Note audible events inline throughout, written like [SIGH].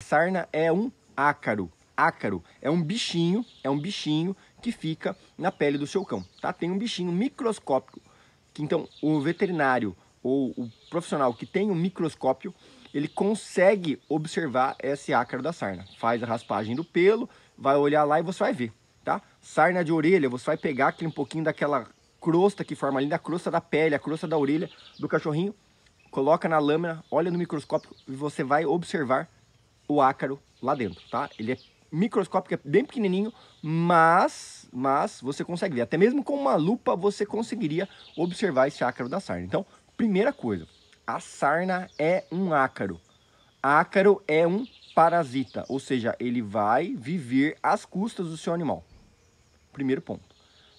Sarna é um ácaro. Ácaro é um bichinho, é um bichinho que fica na pele do seu cão, tá? Tem um bichinho microscópico, que então o veterinário ou o profissional que tem um microscópio, ele consegue observar esse ácaro da sarna. Faz a raspagem do pelo, vai olhar lá e você vai ver, tá? Sarna de orelha, você vai pegar aquele um pouquinho daquela crosta que forma ali, da crosta da pele, a crosta da orelha do cachorrinho, coloca na lâmina, olha no microscópio e você vai observar o ácaro lá dentro, tá? Ele é microscópico, é bem pequenininho, mas, mas você consegue ver. Até mesmo com uma lupa você conseguiria observar esse ácaro da sarna. Então, primeira coisa, a sarna é um ácaro. Ácaro é um parasita, ou seja, ele vai viver às custas do seu animal. Primeiro ponto.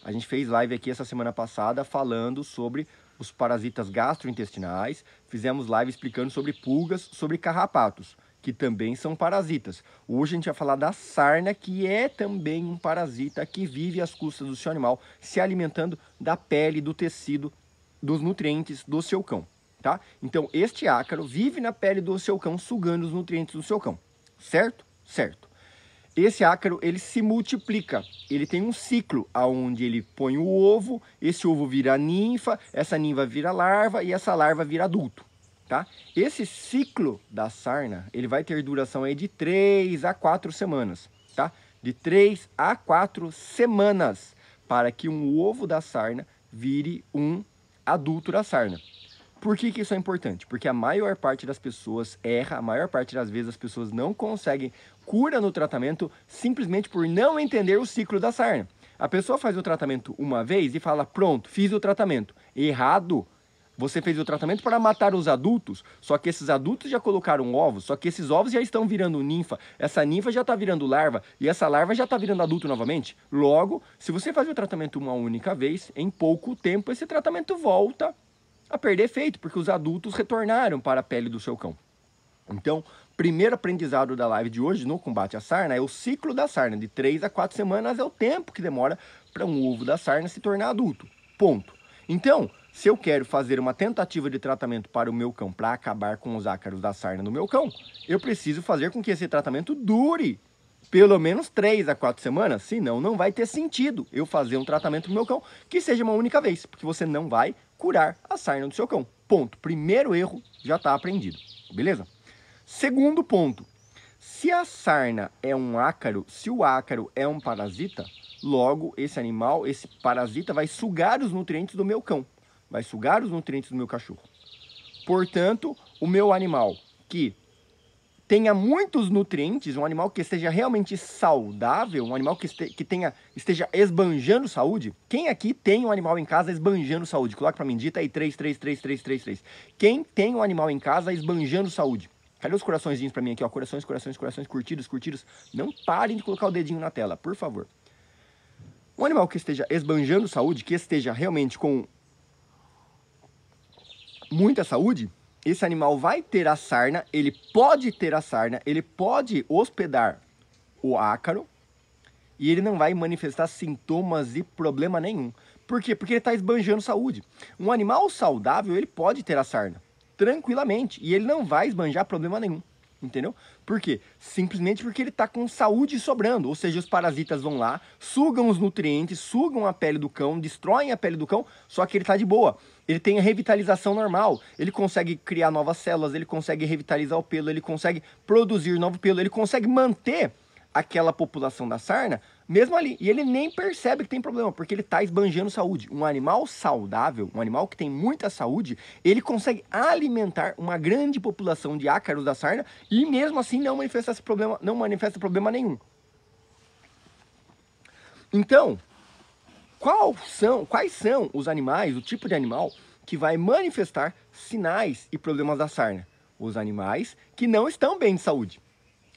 A gente fez live aqui essa semana passada falando sobre os parasitas gastrointestinais, fizemos live explicando sobre pulgas, sobre carrapatos que também são parasitas. Hoje a gente vai falar da sarna, que é também um parasita que vive às custas do seu animal, se alimentando da pele, do tecido, dos nutrientes do seu cão, tá? Então, este ácaro vive na pele do seu cão, sugando os nutrientes do seu cão, certo? Certo. Esse ácaro, ele se multiplica, ele tem um ciclo onde ele põe o ovo, esse ovo vira ninfa, essa ninfa vira larva e essa larva vira adulto tá? Esse ciclo da sarna, ele vai ter duração aí de 3 a 4 semanas, tá? De 3 a 4 semanas para que um ovo da sarna vire um adulto da sarna. Por que, que isso é importante? Porque a maior parte das pessoas erra, a maior parte das vezes as pessoas não conseguem cura no tratamento simplesmente por não entender o ciclo da sarna. A pessoa faz o tratamento uma vez e fala, pronto, fiz o tratamento. Errado, você fez o tratamento para matar os adultos, só que esses adultos já colocaram ovos, só que esses ovos já estão virando ninfa, essa ninfa já está virando larva e essa larva já está virando adulto novamente. Logo, se você faz o tratamento uma única vez, em pouco tempo esse tratamento volta a perder efeito, porque os adultos retornaram para a pele do seu cão. Então, primeiro aprendizado da live de hoje no combate à sarna é o ciclo da sarna. De 3 a 4 semanas é o tempo que demora para um ovo da sarna se tornar adulto. Ponto. Então, se eu quero fazer uma tentativa de tratamento para o meu cão para acabar com os ácaros da sarna no meu cão, eu preciso fazer com que esse tratamento dure pelo menos 3 a 4 semanas, senão não vai ter sentido eu fazer um tratamento para o meu cão que seja uma única vez, porque você não vai curar a sarna do seu cão. Ponto. Primeiro erro já está aprendido, beleza? Segundo ponto, se a sarna é um ácaro, se o ácaro é um parasita, logo esse animal, esse parasita vai sugar os nutrientes do meu cão vai sugar os nutrientes do meu cachorro. Portanto, o meu animal que tenha muitos nutrientes, um animal que esteja realmente saudável, um animal que, este, que tenha, esteja esbanjando saúde. Quem aqui tem um animal em casa esbanjando saúde? Coloca para mim, dita aí 3, 3, 3, 3, 3, 3. Quem tem um animal em casa esbanjando saúde? Cadê os coraçõezinhos para mim aqui? Ó, corações, corações, corações, curtidos, curtidos. Não parem de colocar o dedinho na tela, por favor. Um animal que esteja esbanjando saúde, que esteja realmente com muita saúde, esse animal vai ter a sarna, ele pode ter a sarna, ele pode hospedar o ácaro e ele não vai manifestar sintomas e problema nenhum. Por quê? Porque ele está esbanjando saúde. Um animal saudável, ele pode ter a sarna tranquilamente e ele não vai esbanjar problema nenhum entendeu? Por quê? Simplesmente porque ele está com saúde sobrando, ou seja, os parasitas vão lá, sugam os nutrientes, sugam a pele do cão, destroem a pele do cão, só que ele está de boa. Ele tem a revitalização normal, ele consegue criar novas células, ele consegue revitalizar o pelo, ele consegue produzir novo pelo, ele consegue manter aquela população da sarna mesmo ali. E ele nem percebe que tem problema, porque ele está esbanjando saúde. Um animal saudável, um animal que tem muita saúde, ele consegue alimentar uma grande população de ácaros da sarna e mesmo assim não manifesta esse problema, não manifesta problema nenhum. Então, qual são, quais são os animais, o tipo de animal que vai manifestar sinais e problemas da sarna? Os animais que não estão bem de saúde.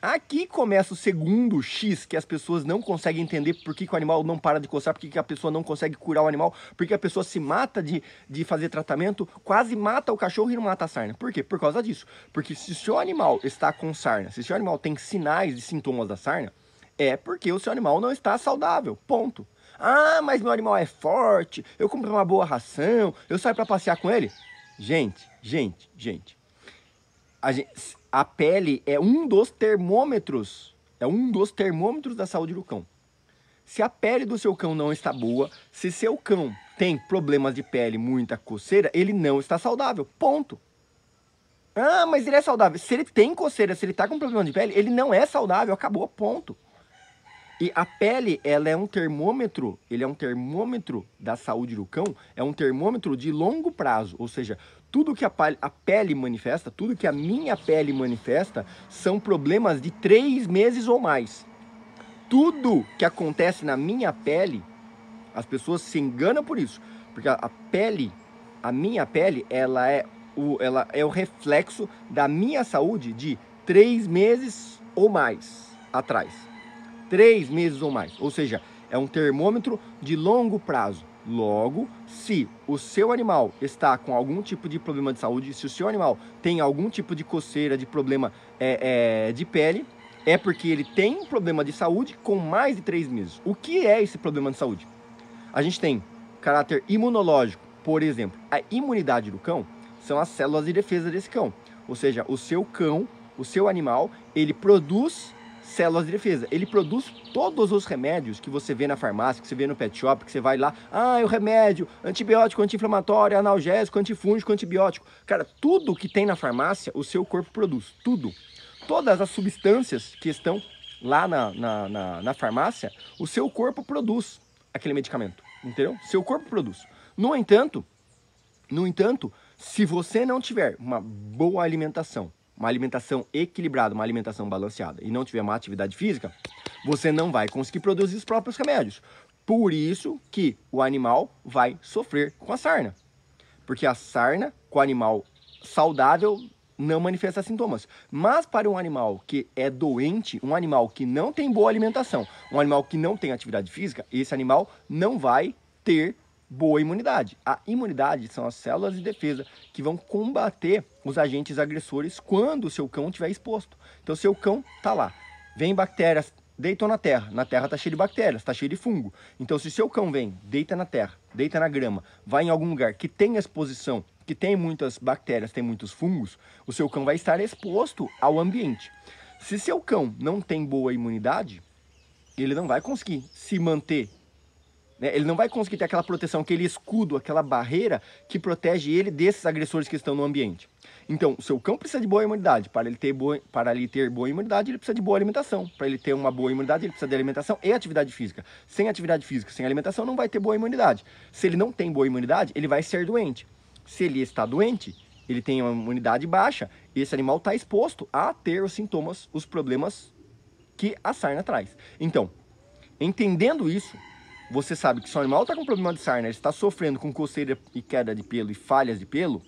Aqui começa o segundo X, que as pessoas não conseguem entender por que, que o animal não para de coçar, por que, que a pessoa não consegue curar o animal, por que a pessoa se mata de, de fazer tratamento, quase mata o cachorro e não mata a sarna. Por quê? Por causa disso. Porque se o seu animal está com sarna, se o seu animal tem sinais e sintomas da sarna, é porque o seu animal não está saudável. Ponto. Ah, mas meu animal é forte, eu compro uma boa ração, eu saio para passear com ele. Gente, gente, gente a, gente, a pele é um dos termômetros, é um dos termômetros da saúde do cão. Se a pele do seu cão não está boa, se seu cão tem problemas de pele, muita coceira, ele não está saudável. Ponto. Ah, mas ele é saudável. Se ele tem coceira, se ele está com problema de pele, ele não é saudável. Acabou, ponto. E a pele, ela é um termômetro, ele é um termômetro da saúde do cão, é um termômetro de longo prazo, ou seja, tudo que a, a pele manifesta, tudo que a minha pele manifesta, são problemas de três meses ou mais. Tudo que acontece na minha pele, as pessoas se enganam por isso, porque a, a pele, a minha pele, ela é o, ela é o reflexo da minha saúde de três meses ou mais atrás três meses ou mais. Ou seja, é um termômetro de longo prazo. Logo, se o seu animal está com algum tipo de problema de saúde, se o seu animal tem algum tipo de coceira, de problema é, é, de pele, é porque ele tem um problema de saúde com mais de três meses. O que é esse problema de saúde? A gente tem caráter imunológico, por exemplo. A imunidade do cão são as células de defesa desse cão. Ou seja, o seu cão, o seu animal, ele produz células de defesa. Ele produz todos os remédios que você vê na farmácia, que você vê no pet shop, que você vai lá, ah, é o remédio, antibiótico, anti-inflamatório, analgésico, antifúngico, antibiótico. Cara, tudo que tem na farmácia, o seu corpo produz, tudo. Todas as substâncias que estão lá na, na, na, na farmácia, o seu corpo produz aquele medicamento, entendeu? Seu corpo produz. No entanto, no entanto, se você não tiver uma boa alimentação, uma alimentação equilibrada, uma alimentação balanceada e não tiver uma atividade física, você não vai conseguir produzir os próprios remédios. Por isso que o animal vai sofrer com a sarna. Porque a sarna, com o animal saudável, não manifesta sintomas. Mas para um animal que é doente, um animal que não tem boa alimentação, um animal que não tem atividade física, esse animal não vai ter boa imunidade. A imunidade são as células de defesa que vão combater os agentes agressores quando o seu cão estiver exposto. Então, seu cão está lá, vem bactérias, deitam na terra. Na terra está cheio de bactérias, está cheio de fungo. Então, se seu cão vem, deita na terra, deita na grama, vai em algum lugar que tem exposição, que tem muitas bactérias, tem muitos fungos, o seu cão vai estar exposto ao ambiente. Se seu cão não tem boa imunidade, ele não vai conseguir se manter né? Ele não vai conseguir ter aquela proteção, aquele escudo, aquela barreira que protege ele desses agressores que estão no ambiente. Então, o seu cão precisa de boa imunidade. Para ele ter boa, para ele ter boa imunidade, ele precisa de boa alimentação. Para ele ter uma boa imunidade, ele precisa de alimentação e atividade física. Sem atividade física, sem alimentação, não vai ter boa imunidade. Se ele não tem boa imunidade, ele vai ser doente. Se ele está doente, ele tem uma imunidade baixa, esse animal está exposto a ter os sintomas, os problemas que a sarna traz. Então, entendendo isso, você sabe que se o animal está com problema de sarna, ele está sofrendo com coceira e queda de pelo e falhas de pelo,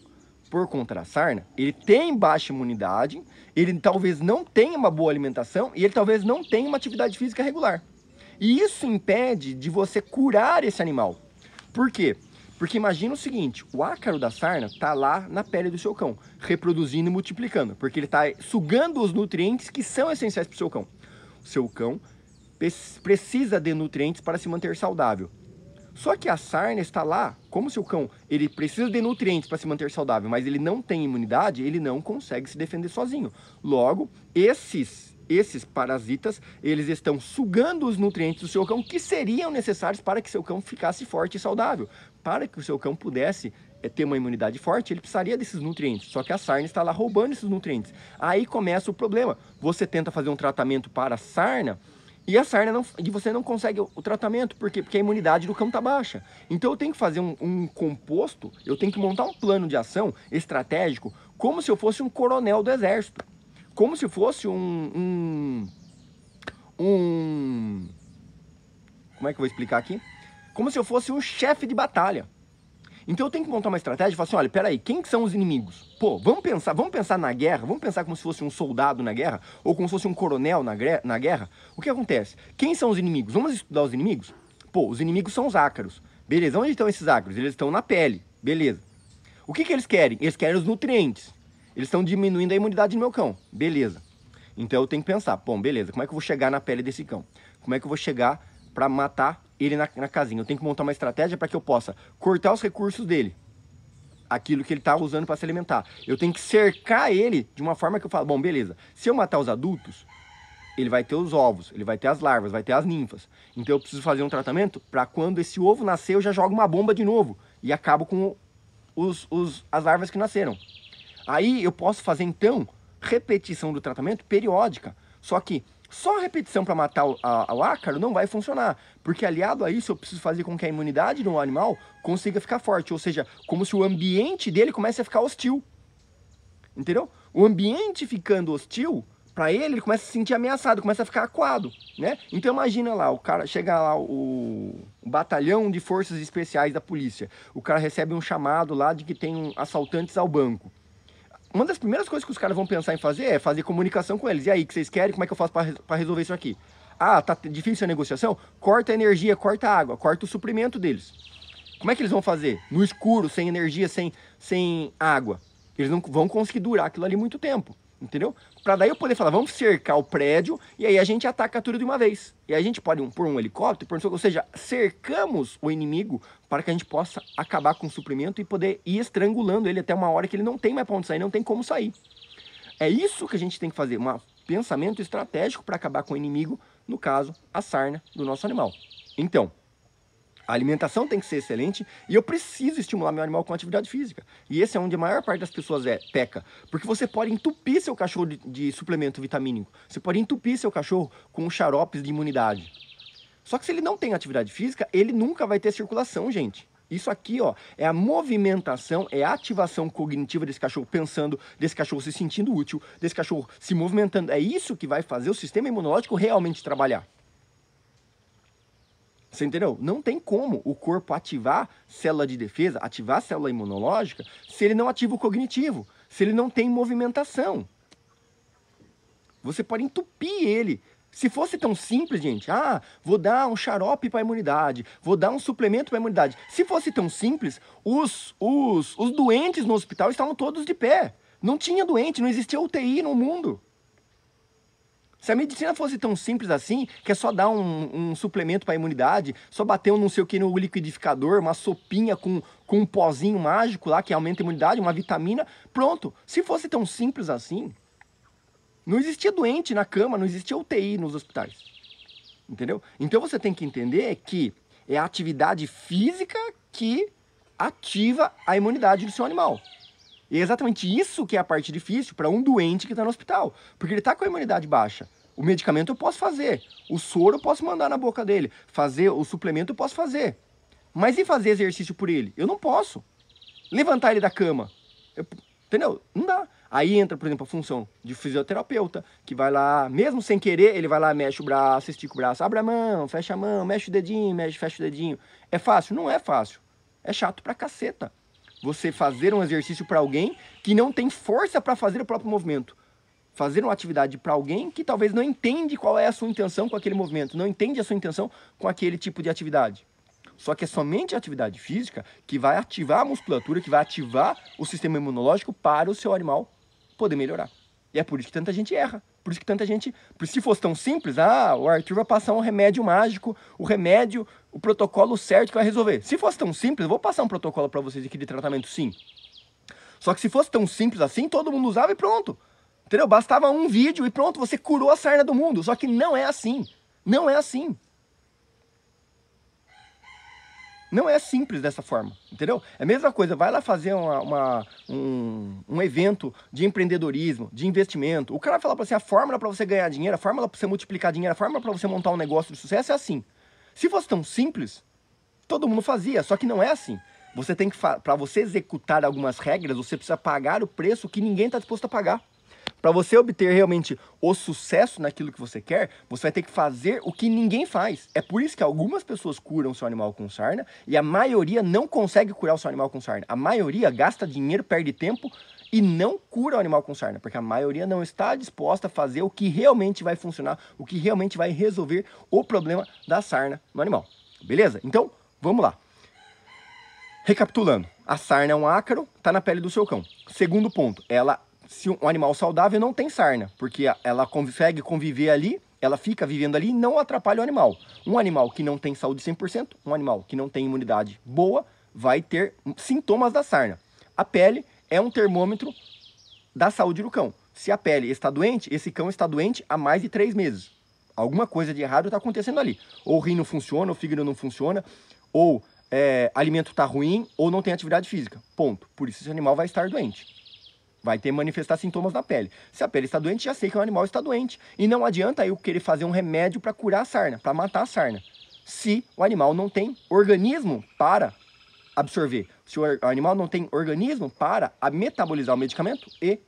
por conta da sarna, ele tem baixa imunidade, ele talvez não tenha uma boa alimentação e ele talvez não tenha uma atividade física regular. E isso impede de você curar esse animal. Por quê? Porque imagina o seguinte, o ácaro da sarna está lá na pele do seu cão, reproduzindo e multiplicando, porque ele está sugando os nutrientes que são essenciais para o seu cão. O seu cão precisa de nutrientes para se manter saudável. Só que a sarna está lá, como se o cão ele precisa de nutrientes para se manter saudável, mas ele não tem imunidade, ele não consegue se defender sozinho. Logo, esses esses parasitas, eles estão sugando os nutrientes do seu cão que seriam necessários para que seu cão ficasse forte e saudável. Para que o seu cão pudesse é, ter uma imunidade forte, ele precisaria desses nutrientes. Só que a sarna está lá roubando esses nutrientes. Aí começa o problema. Você tenta fazer um tratamento para a sarna, e a sarna não, e você não consegue o, tratamento, por quê? Porque a imunidade do cão está baixa. Então eu tenho que fazer um, um, composto, eu tenho que montar um plano de ação estratégico, como se eu fosse um coronel do exército. Como se fosse um. um, um como é que eu vou explicar aqui? Como se eu fosse um chefe de batalha. Então eu tenho que montar uma estratégia e falar assim, olha, peraí, quem que são os inimigos? Pô, vamos pensar, vamos pensar na guerra, vamos pensar como se fosse um soldado na guerra, ou como se fosse um coronel na, na guerra. O que acontece? Quem são os inimigos? Vamos estudar os inimigos? Pô, os inimigos são os ácaros. Beleza, onde estão esses ácaros? Eles estão na pele, beleza. O que, que eles querem? Eles querem os nutrientes. Eles estão diminuindo a imunidade do meu cão, beleza. Então eu tenho que pensar, bom, beleza, como é que eu vou chegar na pele desse cão? Como é que eu vou chegar para matar ele na, na casinha. Eu tenho que montar uma estratégia para que eu possa cortar os recursos dele. aquilo que ele está usando para se alimentar. Eu tenho que cercar ele de uma forma que eu falo, bom, beleza, se eu matar os adultos, ele vai ter os ovos, ele vai ter as larvas, vai ter as ninfas. Então eu preciso fazer um tratamento para quando esse ovo nascer, eu já jogo uma bomba de novo e acabo com os, os, as larvas que nasceram. Aí eu posso fazer então repetição do tratamento periódica. Só que só a repetição para matar o, a, o ácaro não vai funcionar, porque aliado a isso eu preciso fazer com que a imunidade do animal consiga ficar forte, ou seja, como se o ambiente dele comece a ficar hostil. Entendeu? O ambiente ficando hostil, para ele, ele começa a se sentir ameaçado, começa a ficar aquado, né? Então imagina lá, o cara chega lá, o, o, batalhão de forças especiais da polícia, o cara recebe um chamado lá de que tem um, assaltantes ao banco. Uma das primeiras coisas que os caras vão pensar em fazer é fazer comunicação com eles. E aí, o que vocês querem? Como é que eu faço para resolver isso aqui? Ah, tá difícil a negociação? Corta a energia, corta a água, corta o suprimento deles. Como é que eles vão fazer? No escuro, sem energia, sem, sem água. Eles não vão conseguir durar aquilo ali muito tempo entendeu? Para daí eu poder falar, vamos cercar o prédio e aí a gente ataca tudo de uma vez. E aí a gente pode um, pôr um helicóptero, um, ou seja, cercamos o inimigo para que a gente possa acabar com o suprimento e poder ir estrangulando ele até uma hora que ele não tem mais para onde sair, não tem como sair. É isso que a gente tem que fazer, um pensamento estratégico para acabar com o inimigo, no caso, a sarna do nosso animal. Então, a alimentação tem que ser excelente e eu preciso estimular meu animal com atividade física. E esse é onde a maior parte das pessoas é, peca. Porque você pode entupir seu cachorro de, de suplemento vitamínico. Você pode entupir seu cachorro com xaropes de imunidade. Só que se ele não tem atividade física, ele nunca vai ter circulação, gente. Isso aqui, ó, é a movimentação, é a ativação cognitiva desse cachorro pensando, desse cachorro se sentindo útil, desse cachorro se movimentando. É isso que vai fazer o sistema imunológico realmente trabalhar. Você entendeu? Não tem como o corpo ativar célula de defesa, ativar célula imunológica, se ele não ativa o cognitivo, se ele não tem movimentação. Você pode entupir ele. Se fosse tão simples, gente, ah, vou dar um xarope para a imunidade, vou dar um suplemento para a imunidade. Se fosse tão simples, os, os, os doentes no hospital estavam todos de pé. Não tinha doente, não existia UTI no mundo. Se a medicina fosse tão simples assim, que é só dar um, um suplemento para a imunidade, só bater um não sei o que no liquidificador, uma sopinha com, com um pozinho mágico lá que aumenta a imunidade, uma vitamina, pronto. Se fosse tão simples assim, não existia doente na cama, não existia UTI nos hospitais. Entendeu? Então você tem que entender que é a atividade física que ativa a imunidade do seu animal. E é exatamente isso que é a parte difícil para um doente que está no hospital. Porque ele está com a imunidade baixa. O medicamento eu posso fazer. O soro eu posso mandar na boca dele. Fazer o suplemento eu posso fazer. Mas e fazer exercício por ele? Eu não posso. Levantar ele da cama. Eu, entendeu? Não dá. Aí entra, por exemplo, a função de fisioterapeuta, que vai lá, mesmo sem querer, ele vai lá, mexe o braço, estica o braço, abre a mão, fecha a mão, mexe o dedinho, mexe, fecha o dedinho. É fácil? Não é fácil. É chato pra caceta você fazer um exercício para alguém que não tem força para fazer o próprio movimento. Fazer uma atividade para alguém que talvez não entende qual é a sua intenção com aquele movimento, não entende a sua intenção com aquele tipo de atividade. Só que é somente a atividade física que vai ativar a musculatura, que vai ativar o sistema imunológico para o seu animal poder melhorar. E é por isso que tanta gente erra. Por isso que tanta gente. Se fosse tão simples, ah, o Arthur vai passar um remédio mágico, o remédio, o protocolo certo que vai resolver. Se fosse tão simples, eu vou passar um protocolo para vocês aqui de tratamento, sim. Só que se fosse tão simples assim, todo mundo usava e pronto. Entendeu? Bastava um vídeo e pronto, você curou a sarna do mundo. Só que não é assim. Não é assim. Não é simples dessa forma, entendeu? É a mesma coisa, vai lá fazer uma, uma um, um, evento de empreendedorismo, de investimento. O cara fala para você a fórmula para você ganhar dinheiro, a fórmula para você multiplicar dinheiro, a fórmula para você montar um negócio de sucesso é assim. Se fosse tão simples, todo mundo fazia, só que não é assim. Você tem que, para você executar algumas regras, você precisa pagar o preço que ninguém está disposto a pagar. Para você obter realmente o sucesso naquilo que você quer, você vai ter que fazer o que ninguém faz. É por isso que algumas pessoas curam seu animal com sarna e a maioria não consegue curar o seu animal com sarna. A maioria gasta dinheiro, perde tempo e não cura o animal com sarna, porque a maioria não está disposta a fazer o que realmente vai funcionar, o que realmente vai resolver o problema da sarna no animal. Beleza? Então, vamos lá. Recapitulando, a sarna é um ácaro, está na pele do seu cão. Segundo ponto, ela se um animal saudável não tem sarna, porque ela consegue conviver ali, ela fica vivendo ali e não atrapalha o animal. Um animal que não tem saúde 100%, um animal que não tem imunidade boa, vai ter sintomas da sarna. A pele é um termômetro da saúde do cão. Se a pele está doente, esse cão está doente há mais de três meses. Alguma coisa de errado está acontecendo ali. Ou o rim não funciona, o fígado não funciona, ou é, alimento está ruim, ou não tem atividade física. Ponto. Por isso esse animal vai estar doente. Vai ter manifestar sintomas na pele. Se a pele está doente, já sei que o animal está doente. E não adianta eu querer fazer um remédio para curar a sarna, para matar a sarna. Se o animal não tem organismo para absorver, se o animal não tem organismo para metabolizar o medicamento e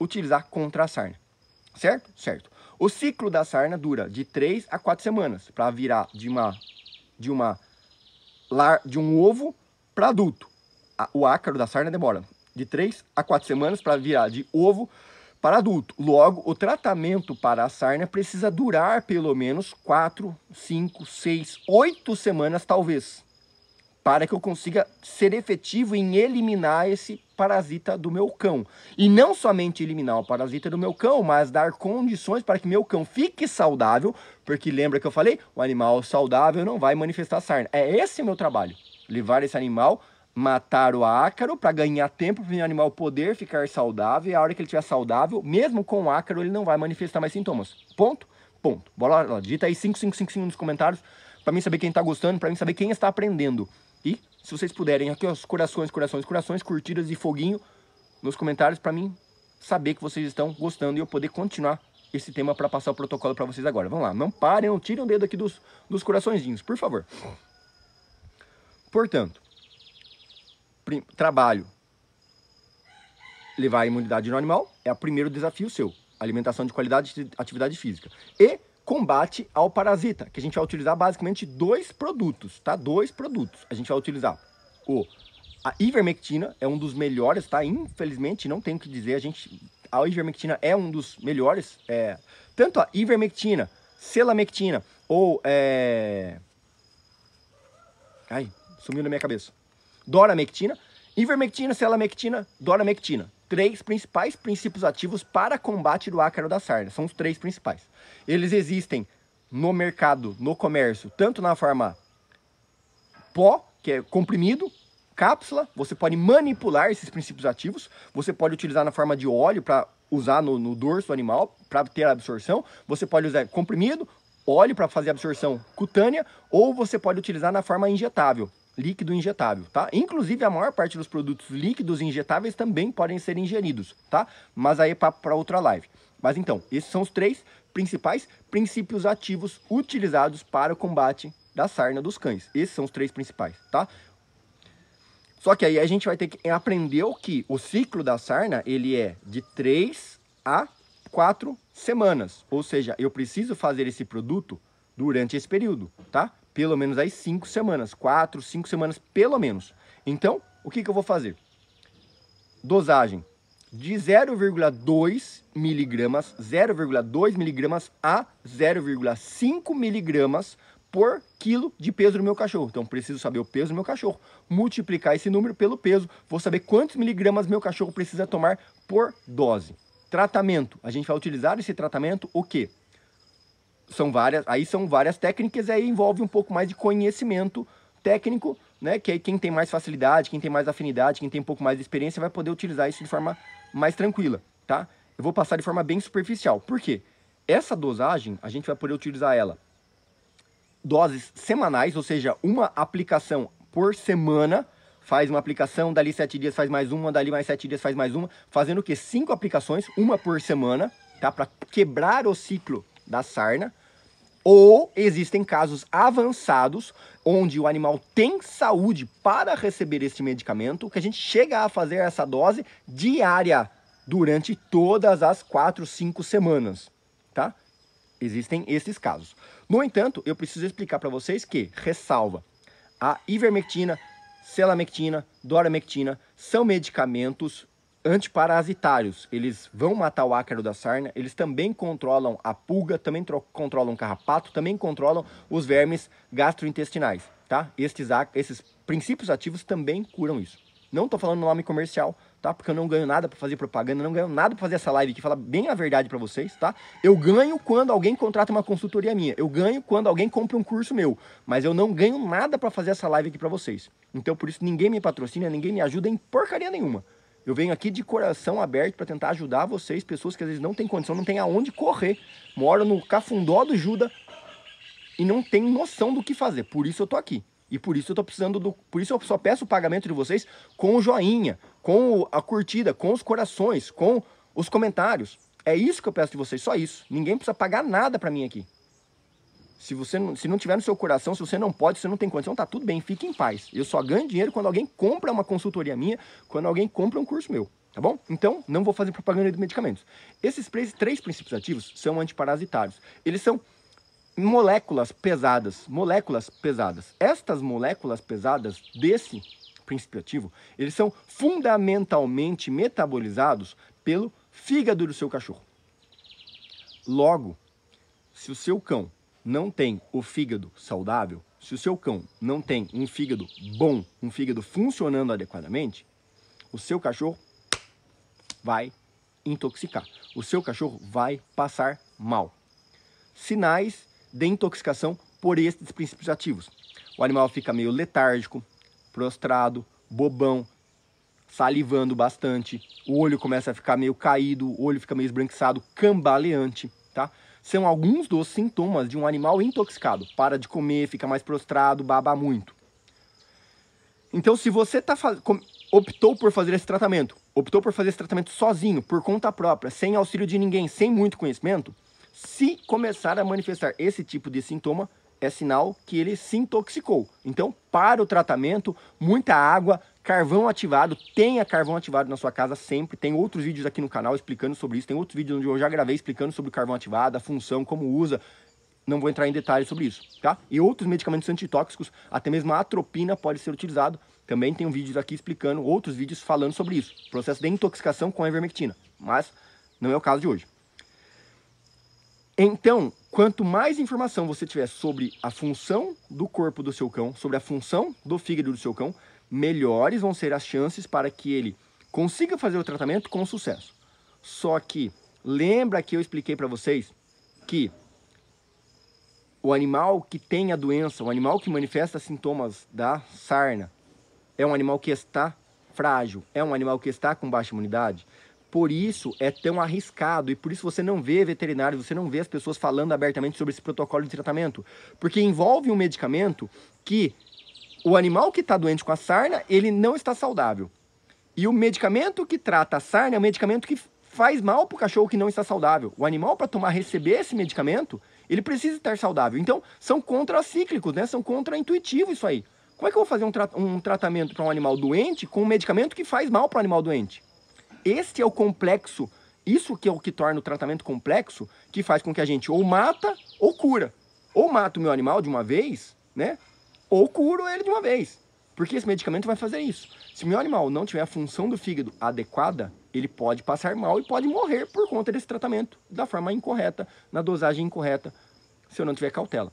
utilizar contra a sarna. Certo? Certo. O ciclo da sarna dura de 3 a 4 semanas para virar de uma de uma de um ovo para adulto. O ácaro da sarna demora de 3 a 4 semanas para virar de ovo para adulto. Logo, o tratamento para a sarna precisa durar pelo menos 4, 5, 6, 8 semanas talvez para que eu consiga ser efetivo em eliminar esse parasita do meu cão. E não somente eliminar o parasita do meu cão, mas dar condições para que meu cão fique saudável, porque lembra que eu falei? O animal saudável não vai manifestar sarna. É esse o meu trabalho, levar esse animal, matar o ácaro para ganhar tempo para o animal poder ficar saudável, e a hora que ele estiver saudável, mesmo com o ácaro, ele não vai manifestar mais sintomas. Ponto? Ponto. Bora lá, digita aí 5555 nos comentários para mim saber quem está gostando, para mim saber quem está aprendendo. E se vocês puderem, aqui os corações, corações, corações, curtidas e foguinho nos comentários para mim saber que vocês estão gostando e eu poder continuar esse tema para passar o protocolo para vocês agora. Vamos lá, não parem, não tirem o dedo aqui dos, dos coraçõezinhos, por favor. Portanto, trabalho levar a imunidade no animal é o primeiro desafio seu. Alimentação de qualidade e atividade física. E combate ao parasita, que a gente vai utilizar basicamente dois produtos, tá? Dois produtos. A gente vai utilizar o a ivermectina, é um dos melhores, tá? Infelizmente, não tenho o que dizer, a gente a ivermectina é um dos melhores, é, tanto a ivermectina, selamectina ou é... Ai, sumiu na minha cabeça. Doramectina, ivermectina, selamectina, doramectina. Três principais princípios ativos para combate do ácaro da sarna. São os três principais. Eles existem no mercado, no comércio, tanto na forma pó, que é comprimido, cápsula, você pode manipular esses princípios ativos, você pode utilizar na forma de óleo para usar no, no, dorso do animal para ter absorção, você pode usar comprimido, óleo para fazer absorção cutânea, ou você pode utilizar na forma injetável líquido injetável, tá? Inclusive, a maior parte dos produtos líquidos injetáveis também podem ser ingeridos, tá? Mas aí é para outra live. Mas então, esses são os três principais princípios ativos utilizados para o combate da sarna dos cães. Esses são os três principais, tá? Só que aí a gente vai ter que aprender o que o ciclo da sarna, ele é de 3 a 4 semanas. Ou seja, eu preciso fazer esse produto durante esse período, tá? Pelo menos aí cinco semanas, quatro, cinco semanas pelo menos. Então, o que, que eu vou fazer? Dosagem de 0,2 miligramas, 0,2 miligramas a 0,5 miligramas por quilo de peso do meu cachorro. Então, preciso saber o peso do meu cachorro, multiplicar esse número pelo peso, vou saber quantos miligramas meu cachorro precisa tomar por dose. Tratamento, a gente vai utilizar esse tratamento o quê? São várias, aí são várias técnicas, aí envolve um pouco mais de conhecimento técnico, né? Que aí quem tem mais facilidade, quem tem mais afinidade, quem tem um pouco mais de experiência vai poder utilizar isso de forma mais tranquila, tá? Eu vou passar de forma bem superficial. Por quê? Essa dosagem, a gente vai poder utilizar ela doses semanais, ou seja, uma aplicação por semana, faz uma aplicação, dali sete dias faz mais uma, dali mais sete dias faz mais uma, fazendo o que? Cinco aplicações, uma por semana, tá? Para quebrar o ciclo da sarna, ou existem casos avançados onde o animal tem saúde para receber este medicamento, que a gente chega a fazer essa dose diária durante todas as 4, 5 semanas, tá? Existem esses casos. No entanto, eu preciso explicar para vocês que, ressalva, a ivermectina, selamectina, doramectina são medicamentos antiparasitários. Eles vão matar o ácaro da sarna, eles também controlam a pulga, também controlam o carrapato, também controlam os vermes gastrointestinais, tá? Estes, esses princípios ativos também curam isso. Não estou falando nome comercial, tá? Porque eu não ganho nada para fazer propaganda, não ganho nada para fazer essa live aqui, falar bem a verdade para vocês, tá? Eu ganho quando alguém contrata uma consultoria minha, eu ganho quando alguém compra um curso meu, mas eu não ganho nada para fazer essa live aqui para vocês. Então por isso ninguém me patrocina, ninguém me ajuda em porcaria nenhuma. Eu venho aqui de coração aberto para tentar ajudar vocês, pessoas que às vezes não têm condição, não têm aonde correr, moram no cafundó do Juda e não tem noção do que fazer. Por isso eu tô aqui. E por isso eu tô precisando do. Por isso eu só peço o pagamento de vocês com o joinha, com a curtida, com os corações, com os comentários. É isso que eu peço de vocês, só isso. Ninguém precisa pagar nada para mim aqui. Se você não, se não tiver no seu coração, se você não pode, se você não tem condição, tá tudo bem, fique em paz. Eu só ganho dinheiro quando alguém compra uma consultoria minha, quando alguém compra um curso meu, tá bom? Então, não vou fazer propaganda de medicamentos. Esses três, três princípios ativos são antiparasitários. Eles são moléculas pesadas, moléculas pesadas. Estas moléculas pesadas desse princípio ativo, eles são fundamentalmente metabolizados pelo fígado do seu cachorro. Logo, se o seu cão não tem o fígado saudável, se o seu cão não tem um fígado bom, um fígado funcionando adequadamente, o seu cachorro vai intoxicar. O seu cachorro vai passar mal. Sinais de intoxicação por estes princípios ativos. O animal fica meio letárgico, prostrado, bobão, salivando bastante, o olho começa a ficar meio caído, o olho fica meio esbranquiçado, cambaleante, tá? São alguns dos sintomas de um animal intoxicado. Para de comer, fica mais prostrado, baba muito. Então, se você tá optou por fazer esse tratamento, optou por fazer esse tratamento sozinho, por conta própria, sem auxílio de ninguém, sem muito conhecimento, se começar a manifestar esse tipo de sintoma, é sinal que ele se intoxicou. Então, para o tratamento, muita água, carvão ativado, tenha carvão ativado na sua casa sempre. Tem outros vídeos aqui no canal explicando sobre isso. Tem outros vídeos onde eu já gravei explicando sobre o carvão ativado, a função, como usa. Não vou entrar em detalhes sobre isso, tá? E outros medicamentos antitóxicos, até mesmo a atropina pode ser utilizado. Também tem um vídeo aqui explicando, outros vídeos falando sobre isso. Processo de intoxicação com a ivermectina. Mas não é o caso de hoje. Então, quanto mais informação você tiver sobre a função do corpo do seu cão, sobre a função do fígado do seu cão, melhores vão ser as chances para que ele consiga fazer o tratamento com sucesso. Só que lembra que eu expliquei para vocês que o animal que tem a doença, o animal que manifesta sintomas da sarna, é um animal que está frágil, é um animal que está com baixa imunidade. Por isso é tão arriscado e por isso você não vê veterinários, você não vê as pessoas falando abertamente sobre esse protocolo de tratamento, porque envolve um medicamento que o animal que está doente com a sarna, ele não está saudável. E o medicamento que trata a sarna é um medicamento que faz mal para o cachorro que não está saudável. O animal, para tomar, receber esse medicamento, ele precisa estar saudável. Então, são contracíclicos, né? São contra-intuitivos isso aí. Como é que eu vou fazer um, tra um tratamento para um animal doente com um medicamento que faz mal para o animal doente? Este é o complexo, isso que é o que torna o tratamento complexo, que faz com que a gente ou mata ou cura. Ou mata o meu animal de uma vez, né? Ou curo ele de uma vez. Porque esse medicamento vai fazer isso. Se o meu animal não tiver a função do fígado adequada, ele pode passar mal e pode morrer por conta desse tratamento, da forma incorreta, na dosagem incorreta, se eu não tiver cautela.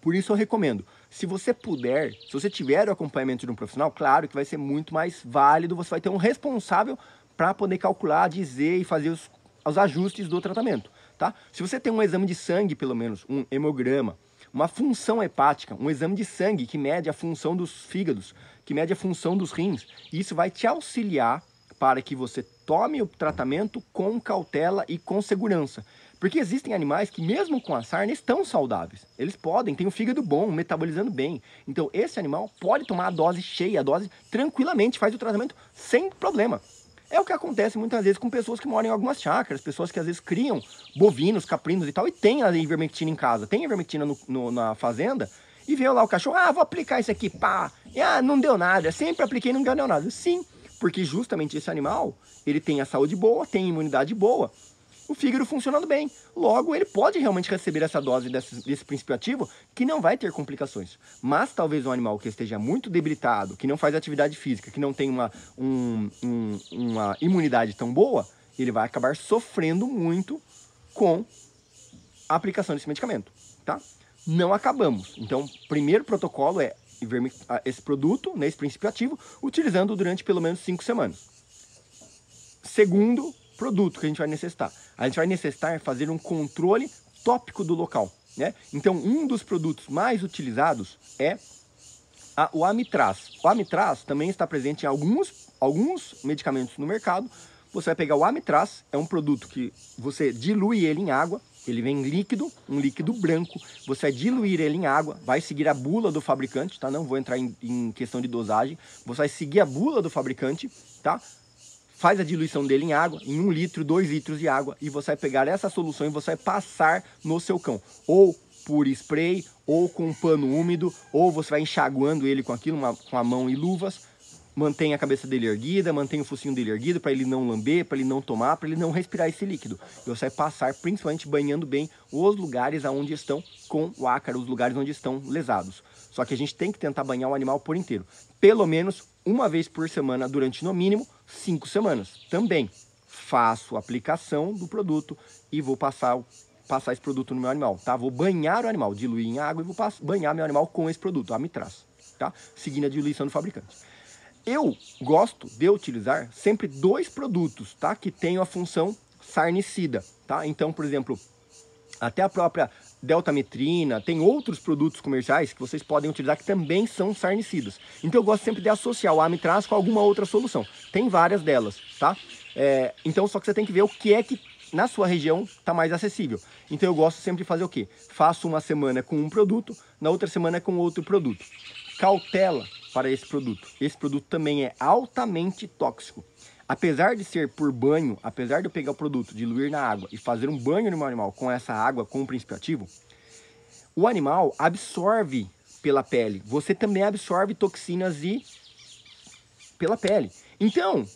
Por isso eu recomendo, se você puder, se você tiver o acompanhamento de um profissional, claro que vai ser muito mais válido, você vai ter um responsável para poder calcular, dizer e fazer os, os ajustes do tratamento, tá? Se você tem um exame de sangue, pelo menos, um hemograma, uma função hepática, um exame de sangue que mede a função dos fígados, que mede a função dos rins, isso vai te auxiliar para que você tome o tratamento com cautela e com segurança. Porque existem animais que, mesmo com a sarna, estão saudáveis. Eles podem, têm o fígado bom, metabolizando bem. Então, esse animal pode tomar a dose cheia, a dose tranquilamente, faz o tratamento sem problema. É o que acontece muitas vezes com pessoas que moram em algumas chácaras, pessoas que às vezes criam bovinos, caprinos e tal, e tem a ivermectina em casa, tem ivermectina no, no, na fazenda, e vê lá o cachorro, ah, vou aplicar isso aqui, pá, e, ah, não deu nada, sempre apliquei não deu nada. Sim, porque justamente esse animal, ele tem a saúde boa, tem a imunidade boa, o fígado funcionando bem. Logo, ele pode realmente receber essa dose desse, desse princípio ativo que não vai ter complicações. Mas talvez um animal que esteja muito debilitado, que não faz atividade física, que não tem uma, um, um, uma imunidade tão boa, ele vai acabar sofrendo muito com a aplicação desse medicamento, tá? Não acabamos. Então, primeiro protocolo é esse produto, né, esse princípio ativo, utilizando durante pelo menos cinco semanas. Segundo produto que a gente vai necessitar. A gente vai necessitar fazer um controle tópico do local. Né? Então, um dos produtos mais utilizados é a, o Amitraz. O Amitraz também está presente em alguns, alguns medicamentos no mercado. Você vai pegar o Amitraz, é um produto que você dilui ele em água, ele vem líquido, um líquido branco. Você vai diluir ele em água, vai seguir a bula do fabricante, tá? Não vou entrar em, em questão de dosagem. Você vai seguir a bula do fabricante, tá? Faz a diluição dele em água, em um litro, dois litros de água, e você vai pegar essa solução e você vai passar no seu cão. Ou por spray, ou com um pano úmido, ou você vai enxaguando ele com aquilo, uma, com a mão e luvas, mantém a cabeça dele erguida, mantém o focinho dele erguido para ele não lamber, para ele não tomar, para ele não respirar esse líquido. E você vai passar principalmente banhando bem os lugares onde estão com o ácaro, os lugares onde estão lesados. Só que a gente tem que tentar banhar o animal por inteiro. Pelo menos uma vez por semana durante no mínimo cinco semanas. Também faço aplicação do produto e vou passar passar esse produto no meu animal, tá? Vou banhar o animal, diluir em água e vou banhar meu animal com esse produto, a Mitraz, tá? Seguindo a diluição do fabricante. Eu gosto de utilizar sempre dois produtos, tá? Que tenham a função sarnicida, tá? Então, por exemplo, até a própria deltametrina, tem outros produtos comerciais que vocês podem utilizar que também são sarnicidas. Então eu gosto sempre de associar o amitraz com alguma outra solução. Tem várias delas, tá? É, então só que você tem que ver o que é que na sua região está mais acessível. Então eu gosto sempre de fazer o quê? Faço uma semana com um produto, na outra semana com outro produto. Cautela para esse produto. Esse produto também é altamente tóxico. Apesar de ser por banho, apesar de eu pegar o produto, diluir na água e fazer um banho no meu animal com essa água com o princípio ativo, o animal absorve pela pele. Você também absorve toxinas e pela pele. Então,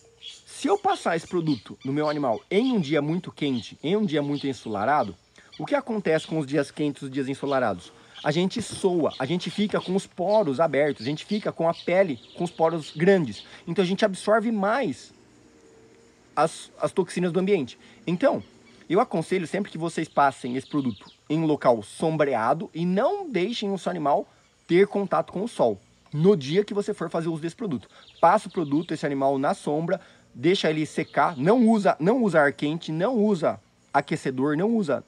se eu passar esse produto no meu animal em um dia muito quente, em um dia muito ensolarado, o que acontece com os dias quentes e os dias ensolarados? a gente soa, a gente fica com os poros abertos, a gente fica com a pele com os poros grandes. Então a gente absorve mais as, as toxinas do ambiente. Então, eu aconselho sempre que vocês passem esse produto em um local sombreado e não deixem o seu animal ter contato com o sol no dia que você for fazer uso desse produto. Passa o produto, esse animal na sombra, deixa ele secar, não usa, não usa ar quente, não usa aquecedor, não usa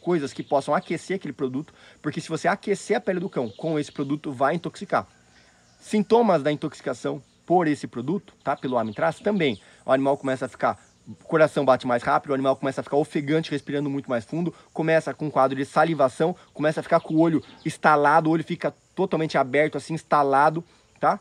coisas que possam aquecer aquele produto, porque se você aquecer a pele do cão com esse produto, vai intoxicar. Sintomas da intoxicação por esse produto, tá? Pelo amitraz, também. O animal começa a ficar, o coração bate mais rápido, o animal começa a ficar ofegante, respirando muito mais fundo, começa com um quadro de salivação, começa a ficar com o olho estalado, o olho fica totalmente aberto, assim, instalado, tá?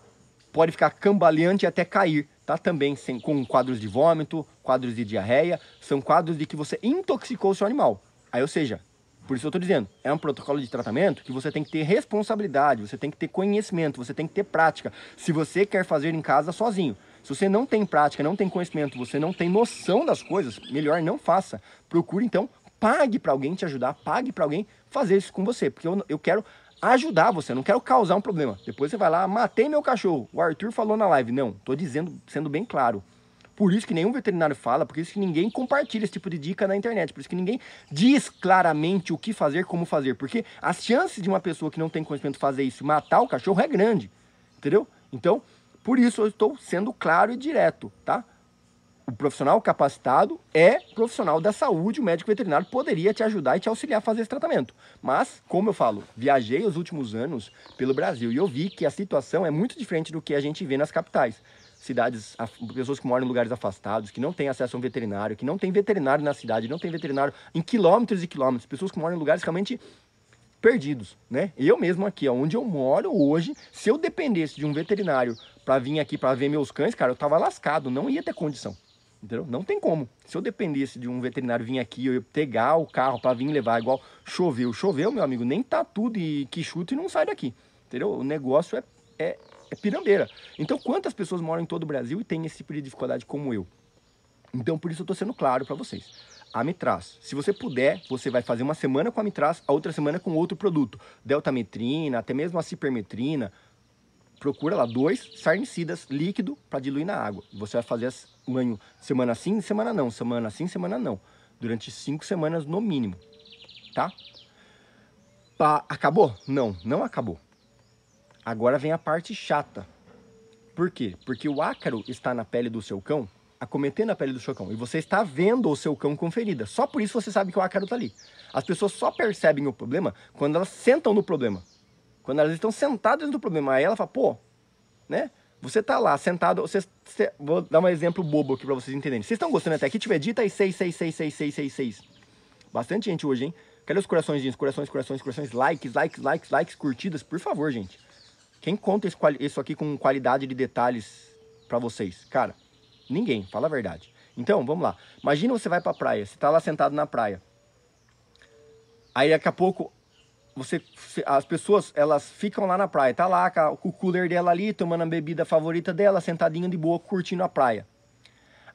Pode ficar cambaleante até cair, tá? Também sem, com quadros de vômito, quadros de diarreia, são quadros de que você intoxicou o seu animal. Aí, ou seja, por isso eu estou dizendo, é um protocolo de tratamento que você tem que ter responsabilidade, você tem que ter conhecimento, você tem que ter prática. Se você quer fazer em casa sozinho, se você não tem prática, não tem conhecimento, você não tem noção das coisas, melhor não faça. Procure então, pague para alguém te ajudar, pague para alguém fazer isso com você, porque eu, eu quero ajudar você, não quero causar um problema. Depois você vai lá, matei meu cachorro, o Arthur falou na live. Não, estou dizendo, sendo bem claro. Por isso que nenhum veterinário fala, por isso que ninguém compartilha esse tipo de dica na internet, por isso que ninguém diz claramente o que fazer, como fazer, porque as chances de uma pessoa que não tem conhecimento fazer isso matar o cachorro é grande, entendeu? Então, por isso eu estou sendo claro e direto, tá? O profissional capacitado é profissional da saúde, o médico veterinário poderia te ajudar e te auxiliar a fazer esse tratamento. Mas, como eu falo, viajei os últimos anos pelo Brasil e eu vi que a situação é muito diferente do que a gente vê nas capitais cidades, pessoas que moram em lugares afastados, que não têm acesso a um veterinário, que não tem veterinário na cidade, não tem veterinário em quilômetros e quilômetros, pessoas que moram em lugares realmente perdidos, né? Eu mesmo aqui, onde eu moro hoje, se eu dependesse de um veterinário para vir aqui para ver meus cães, cara, eu tava lascado, não ia ter condição. Entendeu? Não tem como. Se eu dependesse de um veterinário vir aqui, eu ia pegar o carro para vir levar, igual choveu. Choveu, meu amigo, nem tá tudo e que chuta e não sai daqui. Entendeu? O negócio é, é, é pirambeira. Então, quantas pessoas moram em todo o Brasil e têm esse tipo de dificuldade como eu? Então, por isso eu estou sendo claro para vocês. A Mitraz, se você puder, você vai fazer uma semana com a Mitraz, a outra semana com outro produto. Deltametrina, até mesmo a cipermetrina. Procura lá dois sarnicidas líquido para diluir na água. Você vai fazer banho semana sim, semana não. Semana sim, semana não. Durante cinco semanas no mínimo. Tá? Pa acabou? Não, não acabou. Agora vem a parte chata. Por quê? Porque o ácaro está na pele do seu cão, acometendo a pele do seu cão, e você está vendo o seu cão com ferida. Só por isso você sabe que o ácaro está ali. As pessoas só percebem o problema quando elas sentam no problema. Quando elas estão sentadas do problema. Aí ela fala, pô, né? Você tá lá sentado, você, você, vou dar um exemplo bobo aqui para vocês entenderem. Vocês estão gostando até aqui? Tiver dita aí 6, 6, 6, 6, 6, 6, 6. Bastante gente hoje, hein? Cadê os corações, corações, corações, corações, likes, likes, likes, likes, curtidas, por favor, gente. Quem conta isso aqui com qualidade de detalhes para vocês? Cara, ninguém, fala a verdade. Então, vamos lá. Imagina você vai pra praia, você tá lá sentado na praia. Aí daqui a pouco você, as pessoas, elas ficam lá na praia, tá lá com o cooler dela ali, tomando a bebida favorita dela, sentadinha de boa, curtindo a praia.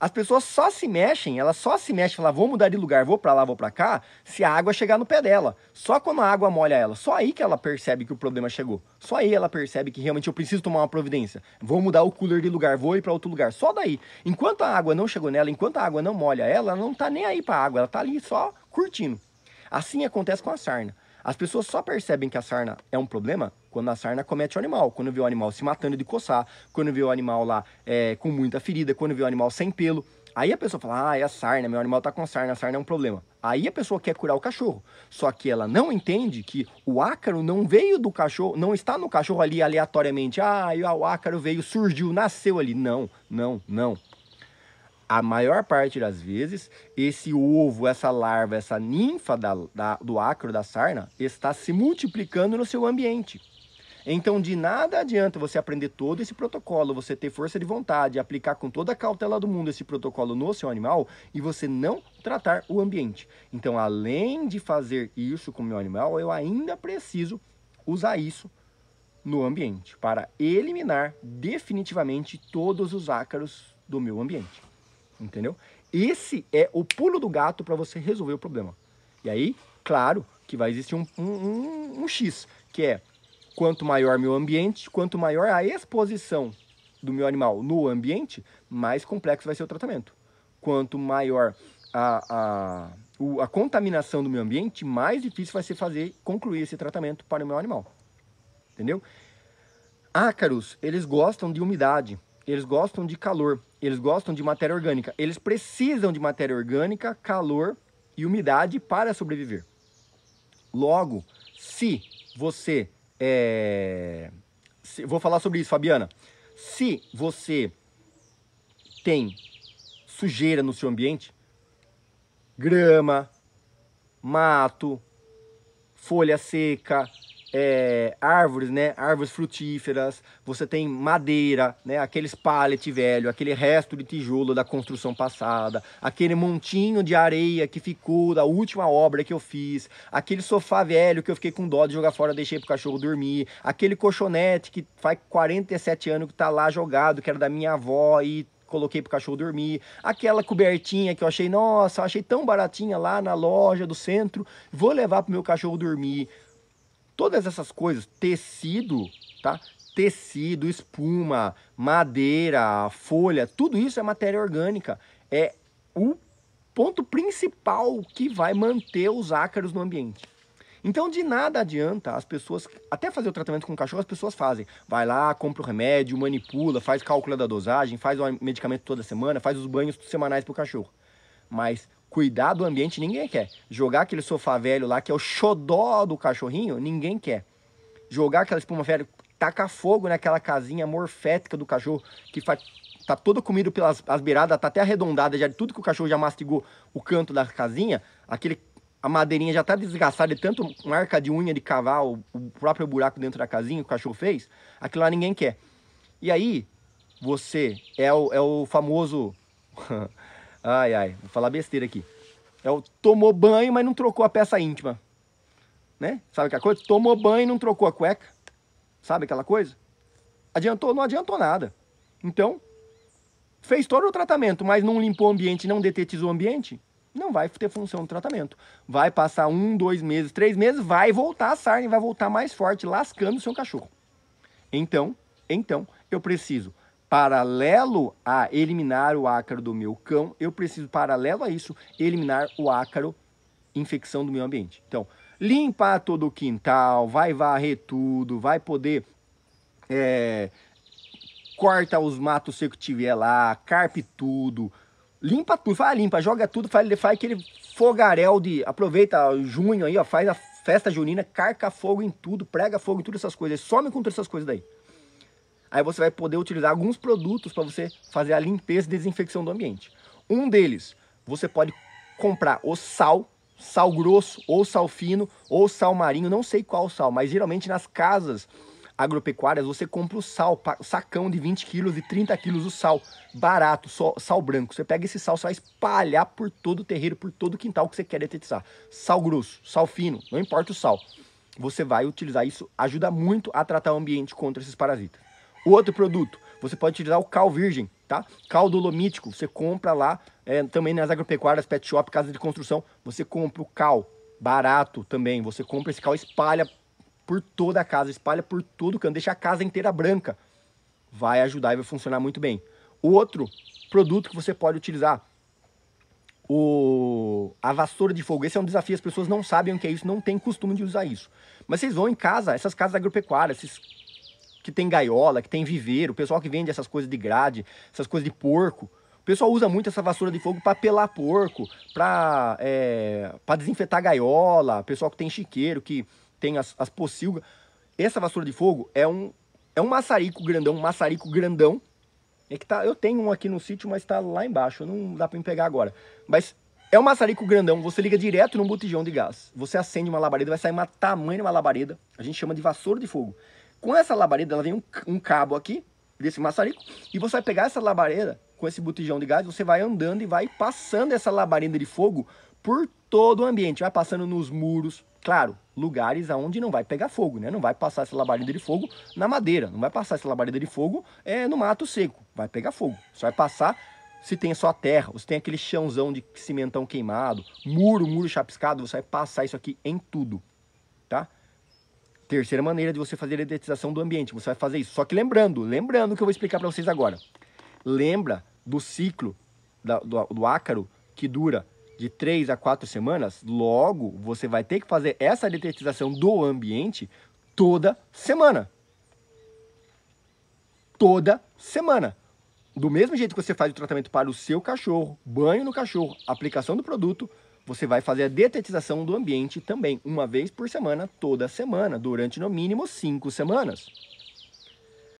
As pessoas só se mexem, elas só se mexem, falam, vou mudar de lugar, vou para lá, vou para cá, se a água chegar no pé dela. Só quando a água molha ela, só aí que ela percebe que o problema chegou. Só aí ela percebe que realmente eu preciso tomar uma providência. Vou mudar o cooler de lugar, vou ir para outro lugar. Só daí. Enquanto a água não chegou nela, enquanto a água não molha ela, ela não tá nem aí para a água, ela tá ali só curtindo. Assim acontece com a sarna. As pessoas só percebem que a sarna é um problema quando a sarna comete o animal, quando vê o animal se matando de coçar, quando vê o animal lá é, com muita ferida, quando vê o animal sem pelo. Aí a pessoa fala, ah, é a sarna, meu animal tá com sarna, a sarna é um problema. Aí a pessoa quer curar o cachorro. Só que ela não entende que o ácaro não veio do cachorro, não está no cachorro ali aleatoriamente. Ah, o ácaro veio, surgiu, nasceu ali. Não, não, não a maior parte das vezes, esse ovo, essa larva, essa ninfa da, da, do ácaro da sarna está se multiplicando no seu ambiente. Então, de nada adianta você aprender todo esse protocolo, você ter força de vontade, aplicar com toda a cautela do mundo esse protocolo no seu animal e você não tratar o ambiente. Então, além de fazer isso com o meu animal, eu ainda preciso usar isso no ambiente para eliminar definitivamente todos os ácaros do meu ambiente entendeu? Esse é o pulo do gato para você resolver o problema. E aí, claro, que vai existir um, um, um, um X, que é quanto maior meu ambiente, quanto maior a exposição do meu animal no ambiente, mais complexo vai ser o tratamento. Quanto maior a, a, a contaminação do meu ambiente, mais difícil vai ser fazer concluir esse tratamento para o meu animal. Entendeu? Ácaros, eles gostam de umidade, eles gostam de calor, eles gostam de matéria orgânica. Eles precisam de matéria orgânica, calor e umidade para sobreviver. Logo, se você é... se, vou falar sobre isso, Fabiana. Se você tem sujeira no seu ambiente, grama, mato, folha seca, é, árvores, né? Árvores frutíferas, você tem madeira, né? Aqueles pallet velho, aquele resto de tijolo da construção passada, aquele montinho de areia que ficou da última obra que eu fiz, aquele sofá velho que eu fiquei com dó de jogar fora, deixei pro cachorro dormir, aquele colchonete que faz 47 anos que tá lá jogado, que era da minha avó e coloquei pro cachorro dormir, aquela cobertinha que eu achei, nossa, achei tão baratinha lá na loja do centro, vou levar pro meu cachorro dormir. Todas essas coisas, tecido, tá? Tecido, espuma, madeira, folha, tudo isso é matéria orgânica. É o ponto principal que vai manter os ácaros no ambiente. Então, de nada adianta as pessoas, até fazer o tratamento com o cachorro, as pessoas fazem. Vai lá, compra o remédio, manipula, faz cálculo da dosagem, faz o medicamento toda semana, faz os banhos semanais para o cachorro. Mas cuidar do ambiente ninguém quer. Jogar aquele sofá velho lá, que é o xodó do cachorrinho, ninguém quer. Jogar aquela espuma velha, tacar fogo naquela casinha morfética do cachorro, que faz, tá todo comido pelas as beiradas, tá até arredondada, já tudo que o cachorro já mastigou o canto da casinha, aquele a madeirinha já tá desgastada de tanto marca de unha de cavar o, o próprio buraco dentro da casinha que o cachorro fez, aquilo lá ninguém quer. E aí, você é o, é o famoso [LAUGHS] Ai, ai, vou falar besteira aqui. É o tomou banho, mas não trocou a peça íntima. Né? Sabe aquela coisa? Tomou banho e não trocou a cueca. Sabe aquela coisa? Adiantou? Não adiantou nada. Então, fez todo o tratamento, mas não limpou o ambiente, não detetizou o ambiente, não vai ter função do tratamento. Vai passar um, dois meses, três meses, vai voltar a sarna e vai voltar mais forte, lascando o seu cachorro. Então, então, eu preciso paralelo a eliminar o ácaro do meu cão, eu preciso, paralelo a isso, eliminar o ácaro infecção do meu ambiente. Então, limpar todo o quintal, vai varrer tudo, vai poder... É, corta os matos secos que tiver lá, carpe tudo, limpa tudo, faz limpa, joga tudo, faz, faz aquele fogaréu de, aproveita junho aí, ó, faz a festa junina, carca fogo em tudo, prega fogo em tudo essas coisas, some com todas essas coisas daí. Aí você vai poder utilizar alguns produtos para você fazer a limpeza e desinfecção do ambiente. Um deles, você pode comprar o sal, sal grosso, ou sal fino, ou sal marinho, não sei qual sal, mas geralmente nas casas agropecuárias você compra o sal, sacão de 20 quilos e 30 quilos o sal, barato, sal, sal branco. Você pega esse sal, você vai espalhar por todo o terreiro, por todo o quintal que você quer detetizar. Sal grosso, sal fino, não importa o sal. Você vai utilizar isso, ajuda muito a tratar o ambiente contra esses parasitas. O outro produto, você pode utilizar o cal virgem, tá? Cal dolomítico, você compra lá, é, também nas agropecuárias, pet shop, casa de construção, você compra o cal, barato também, você compra esse cal, espalha por toda a casa, espalha por todo canto, deixa a casa inteira branca. Vai ajudar e vai funcionar muito bem. O outro produto que você pode utilizar, o, a vassoura de fogo. Esse é um desafio, as pessoas não sabem o que é isso, não tem costume de usar isso. Mas vocês vão em casa, essas casas agropecuárias, esses que tem gaiola, que tem viveiro, o pessoal que vende essas coisas de grade, essas coisas de porco. O pessoal usa muito essa vassoura de fogo para pelar porco, para é, desinfetar gaiola, o pessoal que tem chiqueiro, que tem as, as pocilgas. Essa vassoura de fogo é um, é um maçarico grandão, um maçarico grandão. É que tá, eu tenho um aqui no sítio, mas está lá embaixo, não dá para me pegar agora. Mas é um maçarico grandão, você liga direto num botijão de gás. Você acende uma labareda, vai sair uma tamanho de uma labareda. A gente chama de vassoura de fogo. Com essa labareda, ela vem um, um cabo aqui, desse maçarico, e você vai pegar essa labareda com esse botijão de gás, você vai andando e vai passando essa labareda de fogo por todo o ambiente. Vai passando nos muros, claro, lugares aonde não vai pegar fogo, né? Não vai passar essa labareda de fogo na madeira, não vai passar essa labareda de fogo é, no mato seco, vai pegar fogo. Só vai passar se tem só terra, se tem aquele chãozão de cimentão queimado, muro, muro chapiscado, você vai passar isso aqui em tudo, tá? Terceira maneira de você fazer a detetização do ambiente, você vai fazer isso. Só que lembrando, lembrando que eu vou explicar para vocês agora. Lembra do ciclo da, do, do ácaro que dura de 3 a 4 semanas? Logo, você vai ter que fazer essa detetização do ambiente toda semana. Toda semana. Do mesmo jeito que você faz o tratamento para o seu cachorro, banho no cachorro, aplicação do produto, você vai fazer a detetização do ambiente também, uma vez por semana, toda semana, durante no mínimo cinco semanas.